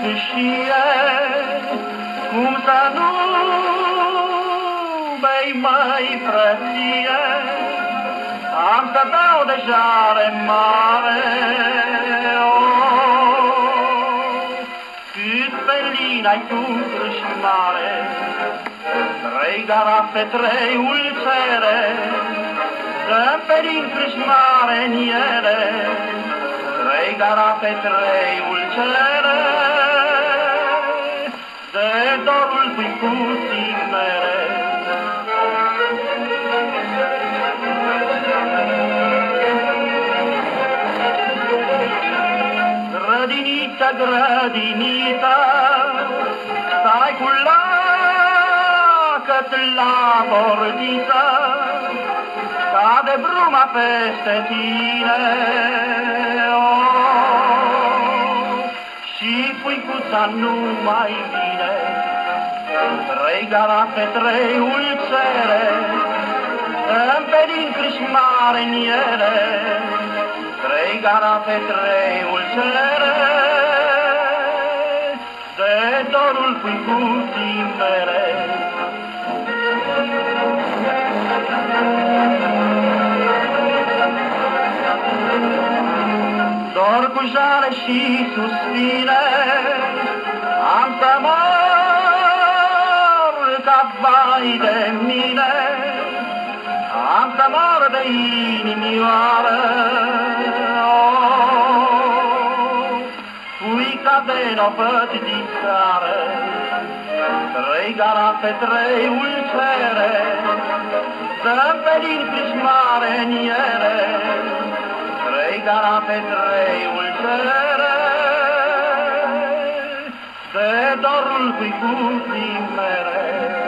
câșie, cum să nu bei mai frăție, am să dau de jare mare. Oh, cât pe lina-i tu crâșmare, trei garafe, trei ulcere, dăm pe din crâșmare în ele, trei garafe, trei ulcere, dorul pui puțin mere. Grădinița, grădinița, stai cu lacăt la portiță, cade bruma peste tine. Oh, și puicuța nu mai vine, trei garafe, trei ulcere, Dăm pe din crișmare în ele, Trei garafe, trei ulcere, De dorul puicuții mele. Dor cu jale și suspine, Am să mor ca vai de mine, Am să mor de inimioară. Oh, Uica de nopăt discară, Trei garafe, trei ulcere, Dăm pe din De dorul cuicuții mere.